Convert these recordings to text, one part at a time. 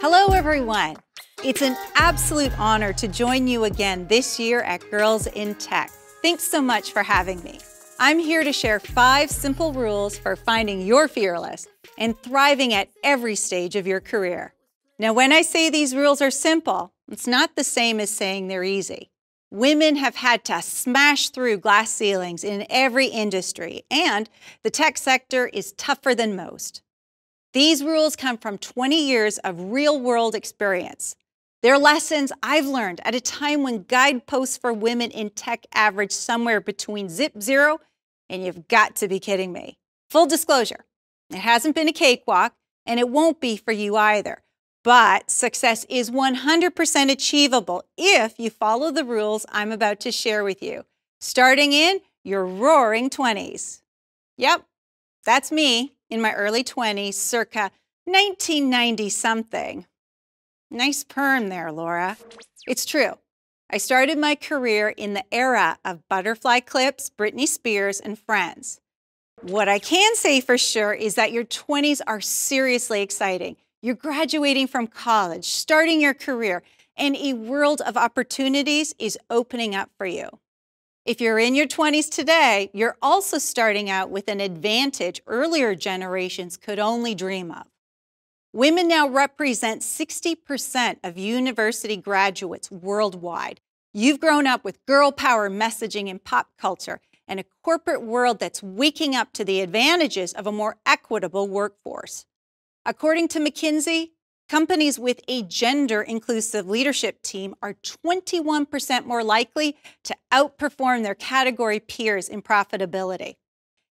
Hello, everyone. It's an absolute honor to join you again this year at Girls in Tech. Thanks so much for having me. I'm here to share five simple rules for finding your fearless and thriving at every stage of your career. Now, when I say these rules are simple, it's not the same as saying they're easy. Women have had to smash through glass ceilings in every industry, and the tech sector is tougher than most. These rules come from 20 years of real world experience. They're lessons I've learned at a time when guideposts for women in tech average somewhere between zip zero and you've got to be kidding me. Full disclosure, it hasn't been a cakewalk and it won't be for you either. But success is 100% achievable if you follow the rules I'm about to share with you, starting in your roaring 20s. Yep, that's me in my early 20s, circa 1990 something. Nice perm there, Laura. It's true. I started my career in the era of butterfly clips, Britney Spears, and friends. What I can say for sure is that your 20s are seriously exciting. You're graduating from college, starting your career, and a world of opportunities is opening up for you. If you're in your 20s today, you're also starting out with an advantage earlier generations could only dream of. Women now represent 60% of university graduates worldwide. You've grown up with girl power messaging in pop culture and a corporate world that's waking up to the advantages of a more equitable workforce. According to McKinsey, Companies with a gender inclusive leadership team are 21% more likely to outperform their category peers in profitability.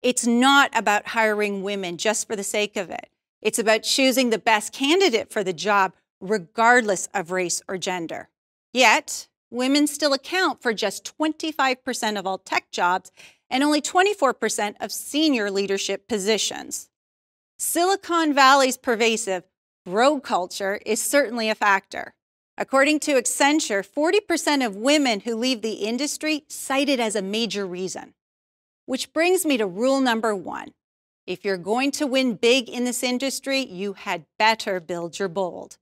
It's not about hiring women just for the sake of it. It's about choosing the best candidate for the job, regardless of race or gender. Yet, women still account for just 25% of all tech jobs and only 24% of senior leadership positions. Silicon Valley's pervasive bro culture is certainly a factor. According to Accenture, 40% of women who leave the industry cite it as a major reason. Which brings me to rule number one. If you're going to win big in this industry, you had better build your bold.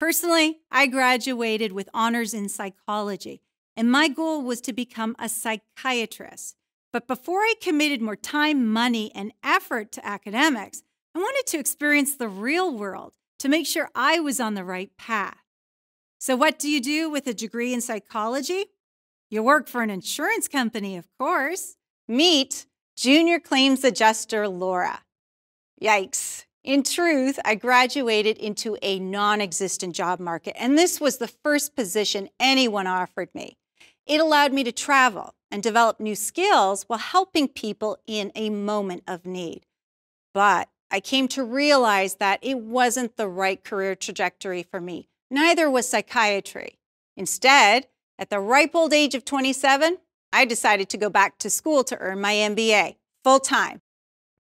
Personally, I graduated with honors in psychology, and my goal was to become a psychiatrist. But before I committed more time, money, and effort to academics, I wanted to experience the real world to make sure I was on the right path. So, what do you do with a degree in psychology? You work for an insurance company, of course. Meet junior claims adjuster Laura. Yikes. In truth, I graduated into a non existent job market, and this was the first position anyone offered me. It allowed me to travel and develop new skills while helping people in a moment of need. But I came to realize that it wasn't the right career trajectory for me. Neither was psychiatry. Instead, at the ripe old age of 27, I decided to go back to school to earn my MBA full time.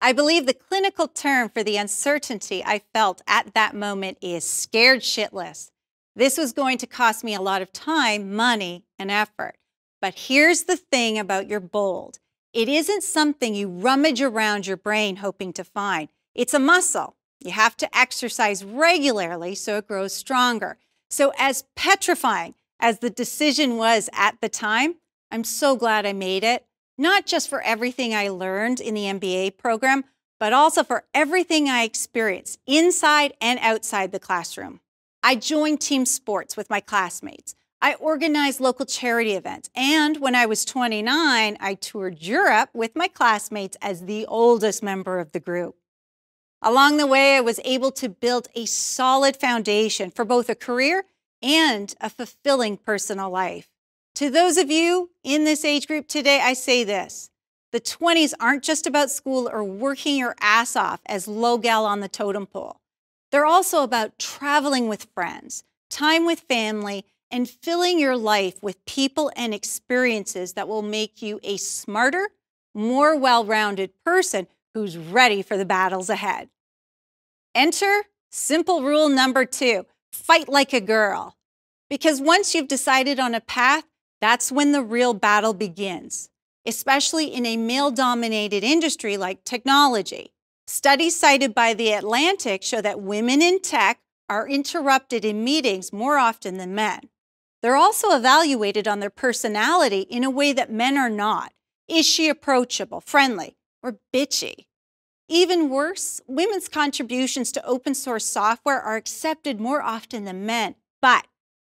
I believe the clinical term for the uncertainty I felt at that moment is scared shitless. This was going to cost me a lot of time, money, and effort. But here's the thing about your bold it isn't something you rummage around your brain hoping to find. It's a muscle. You have to exercise regularly so it grows stronger. So, as petrifying as the decision was at the time, I'm so glad I made it, not just for everything I learned in the MBA program, but also for everything I experienced inside and outside the classroom. I joined team sports with my classmates. I organized local charity events. And when I was 29, I toured Europe with my classmates as the oldest member of the group. Along the way, I was able to build a solid foundation for both a career and a fulfilling personal life. To those of you in this age group today, I say this. The 20s aren't just about school or working your ass off as low gal on the totem pole. They're also about traveling with friends, time with family, and filling your life with people and experiences that will make you a smarter, more well rounded person who's ready for the battles ahead. Enter simple rule number two fight like a girl. Because once you've decided on a path, that's when the real battle begins, especially in a male dominated industry like technology. Studies cited by The Atlantic show that women in tech are interrupted in meetings more often than men. They're also evaluated on their personality in a way that men are not. Is she approachable, friendly, or bitchy? Even worse, women's contributions to open source software are accepted more often than men, but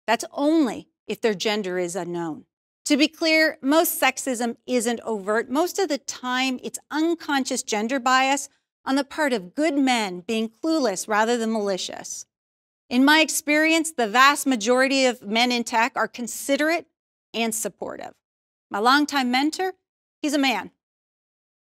that's only if their gender is unknown. To be clear, most sexism isn't overt. Most of the time, it's unconscious gender bias on the part of good men being clueless rather than malicious. In my experience, the vast majority of men in tech are considerate and supportive. My longtime mentor, he's a man.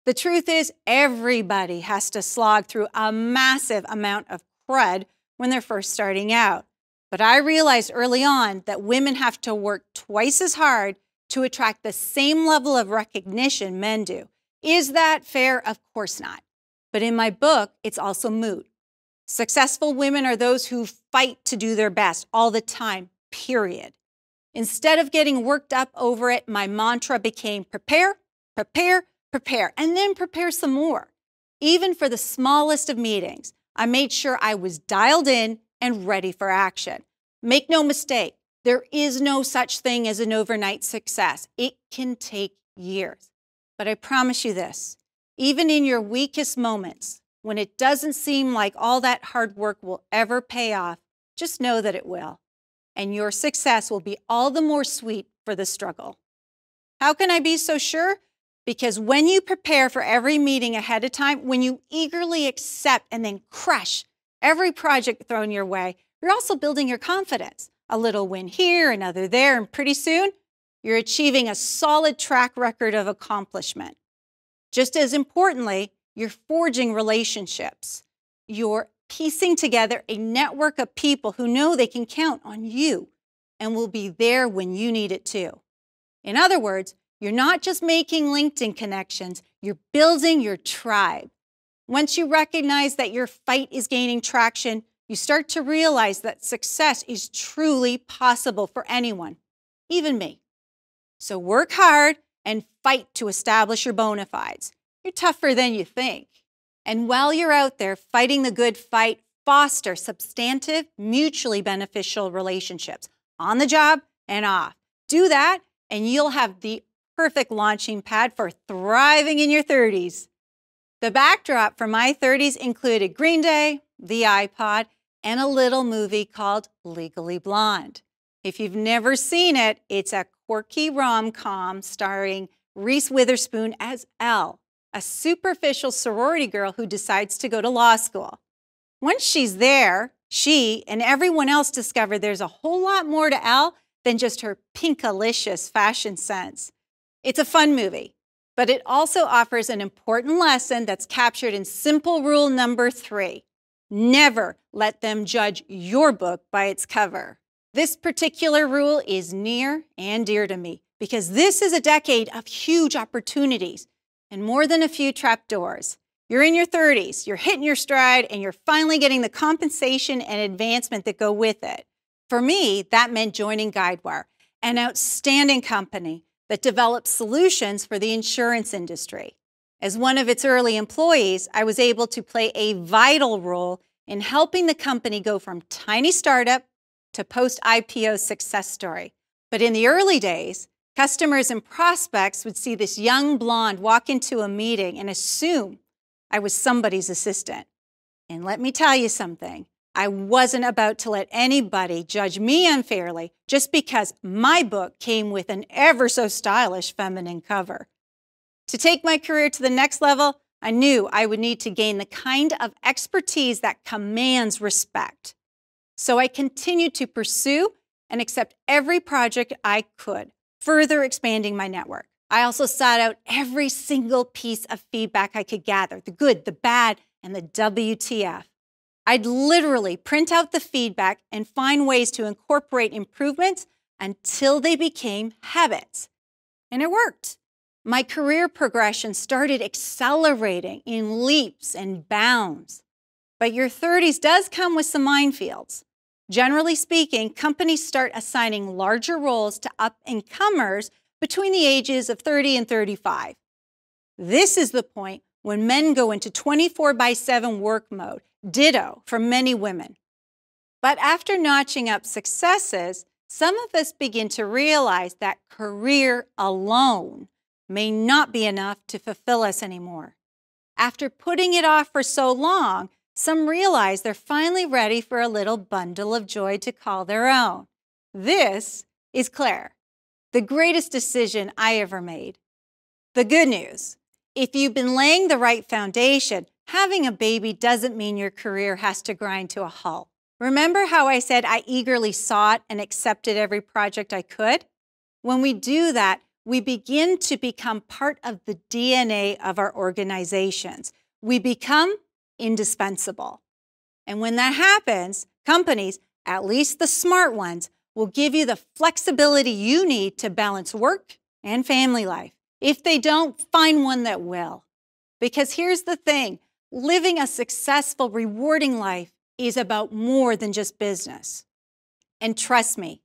The truth is, everybody has to slog through a massive amount of crud when they're first starting out. But I realized early on that women have to work twice as hard to attract the same level of recognition men do. Is that fair? Of course not. But in my book, it's also moot. Successful women are those who fight to do their best all the time, period. Instead of getting worked up over it, my mantra became prepare, prepare, prepare, and then prepare some more. Even for the smallest of meetings, I made sure I was dialed in and ready for action. Make no mistake, there is no such thing as an overnight success. It can take years. But I promise you this even in your weakest moments, when it doesn't seem like all that hard work will ever pay off, just know that it will. And your success will be all the more sweet for the struggle. How can I be so sure? Because when you prepare for every meeting ahead of time, when you eagerly accept and then crush every project thrown your way, you're also building your confidence. A little win here, another there, and pretty soon you're achieving a solid track record of accomplishment. Just as importantly, you're forging relationships. You're piecing together a network of people who know they can count on you and will be there when you need it too. In other words, you're not just making LinkedIn connections, you're building your tribe. Once you recognize that your fight is gaining traction, you start to realize that success is truly possible for anyone, even me. So work hard and fight to establish your bona fides. You're tougher than you think. And while you're out there fighting the good fight, foster substantive, mutually beneficial relationships on the job and off. Do that, and you'll have the perfect launching pad for thriving in your 30s. The backdrop for my 30s included Green Day, the iPod, and a little movie called Legally Blonde. If you've never seen it, it's a quirky rom com starring Reese Witherspoon as Elle, a superficial sorority girl who decides to go to law school. Once she's there, she and everyone else discover there's a whole lot more to Elle than just her pinkalicious fashion sense. It's a fun movie, but it also offers an important lesson that's captured in simple rule number three never let them judge your book by its cover. This particular rule is near and dear to me because this is a decade of huge opportunities and more than a few trapdoors. You're in your 30s, you're hitting your stride, and you're finally getting the compensation and advancement that go with it. For me, that meant joining Guidewire, an outstanding company that develops solutions for the insurance industry. As one of its early employees, I was able to play a vital role in helping the company go from tiny startup to post IPO success story. But in the early days, customers and prospects would see this young blonde walk into a meeting and assume I was somebody's assistant. And let me tell you something I wasn't about to let anybody judge me unfairly just because my book came with an ever so stylish feminine cover. To take my career to the next level, I knew I would need to gain the kind of expertise that commands respect. So I continued to pursue and accept every project I could, further expanding my network. I also sought out every single piece of feedback I could gather the good, the bad, and the WTF. I'd literally print out the feedback and find ways to incorporate improvements until they became habits. And it worked. My career progression started accelerating in leaps and bounds. But your 30s does come with some minefields. Generally speaking, companies start assigning larger roles to up and comers between the ages of 30 and 35. This is the point when men go into 24 by 7 work mode Ditto for many women. But after notching up successes, some of us begin to realize that career alone may not be enough to fulfill us anymore. After putting it off for so long, some realize they're finally ready for a little bundle of joy to call their own. This is Claire, the greatest decision I ever made. The good news if you've been laying the right foundation, having a baby doesn't mean your career has to grind to a halt. Remember how I said I eagerly sought and accepted every project I could? When we do that, we begin to become part of the DNA of our organizations. We become indispensable. And when that happens, companies, at least the smart ones, will give you the flexibility you need to balance work and family life. If they don't, find one that will. Because here's the thing living a successful, rewarding life is about more than just business. And trust me,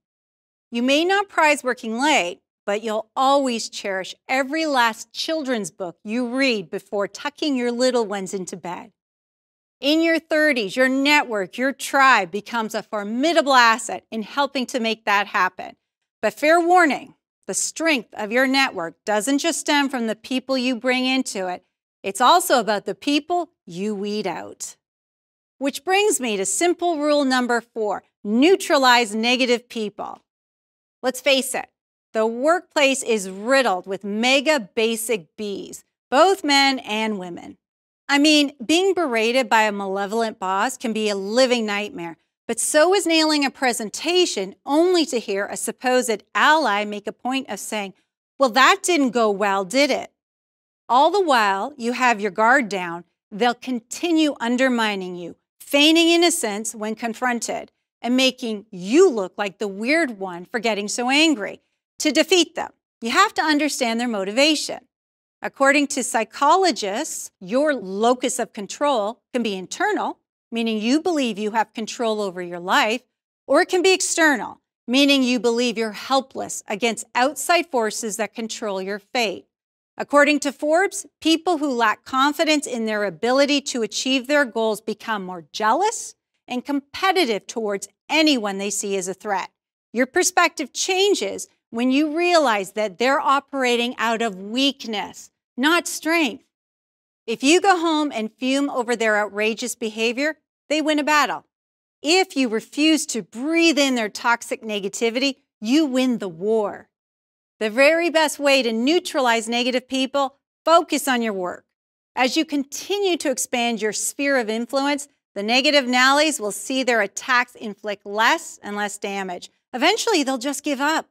you may not prize working late, but you'll always cherish every last children's book you read before tucking your little ones into bed. In your 30s, your network, your tribe becomes a formidable asset in helping to make that happen. But fair warning, the strength of your network doesn't just stem from the people you bring into it, it's also about the people you weed out. Which brings me to simple rule number four neutralize negative people. Let's face it, the workplace is riddled with mega basic Bs, both men and women. I mean, being berated by a malevolent boss can be a living nightmare, but so is nailing a presentation only to hear a supposed ally make a point of saying, Well, that didn't go well, did it? All the while you have your guard down, they'll continue undermining you, feigning innocence when confronted, and making you look like the weird one for getting so angry. To defeat them, you have to understand their motivation. According to psychologists, your locus of control can be internal, meaning you believe you have control over your life, or it can be external, meaning you believe you're helpless against outside forces that control your fate. According to Forbes, people who lack confidence in their ability to achieve their goals become more jealous and competitive towards anyone they see as a threat. Your perspective changes when you realize that they're operating out of weakness, not strength. If you go home and fume over their outrageous behavior, they win a battle. If you refuse to breathe in their toxic negativity, you win the war. The very best way to neutralize negative people, focus on your work. As you continue to expand your sphere of influence, the negative Nellies will see their attacks inflict less and less damage. Eventually, they'll just give up.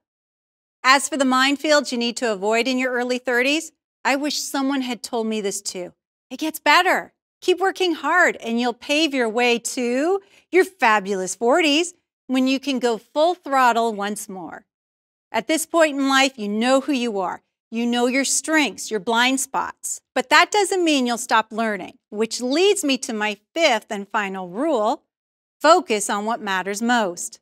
As for the minefields you need to avoid in your early 30s, I wish someone had told me this too. It gets better. Keep working hard and you'll pave your way to your fabulous 40s when you can go full throttle once more. At this point in life, you know who you are. You know your strengths, your blind spots. But that doesn't mean you'll stop learning, which leads me to my fifth and final rule focus on what matters most.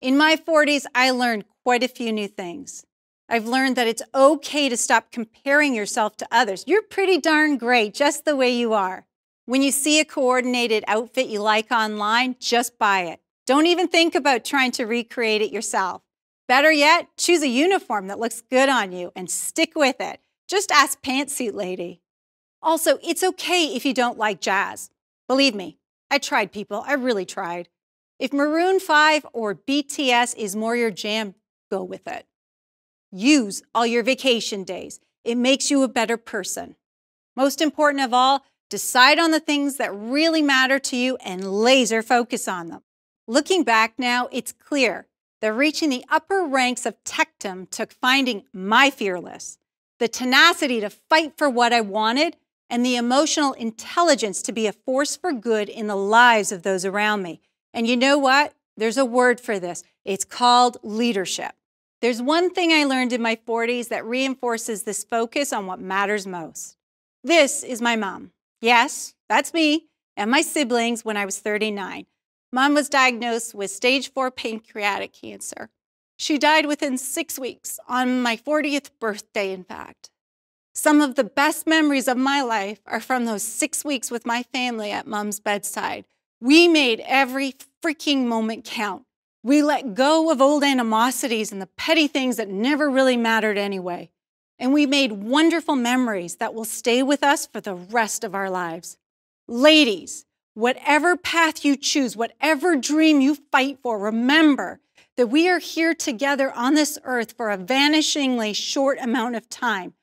In my 40s, I learned quite a few new things. I've learned that it's okay to stop comparing yourself to others. You're pretty darn great just the way you are. When you see a coordinated outfit you like online, just buy it. Don't even think about trying to recreate it yourself. Better yet, choose a uniform that looks good on you and stick with it. Just ask Pantsuit Lady. Also, it's okay if you don't like jazz. Believe me, I tried, people. I really tried. If Maroon 5 or BTS is more your jam, go with it. Use all your vacation days. It makes you a better person. Most important of all, decide on the things that really matter to you and laser focus on them. Looking back now, it's clear that reaching the upper ranks of Tectum took finding my fearless, the tenacity to fight for what I wanted, and the emotional intelligence to be a force for good in the lives of those around me. And you know what? There's a word for this. It's called leadership. There's one thing I learned in my 40s that reinforces this focus on what matters most. This is my mom. Yes, that's me and my siblings when I was 39. Mom was diagnosed with stage four pancreatic cancer. She died within six weeks, on my 40th birthday, in fact. Some of the best memories of my life are from those six weeks with my family at mom's bedside. We made every freaking moment count. We let go of old animosities and the petty things that never really mattered anyway. And we made wonderful memories that will stay with us for the rest of our lives. Ladies, whatever path you choose, whatever dream you fight for, remember that we are here together on this earth for a vanishingly short amount of time.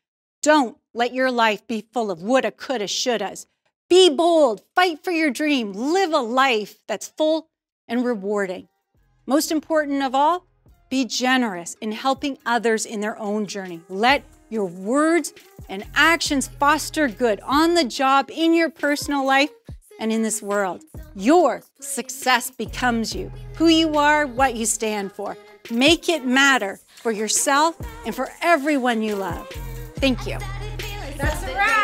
Don't let your life be full of woulda, coulda, shouldas. Be bold, fight for your dream, live a life that's full and rewarding. Most important of all, be generous in helping others in their own journey. Let your words and actions foster good on the job, in your personal life, and in this world. Your success becomes you, who you are, what you stand for. Make it matter for yourself and for everyone you love. Thank you. That's a wrap.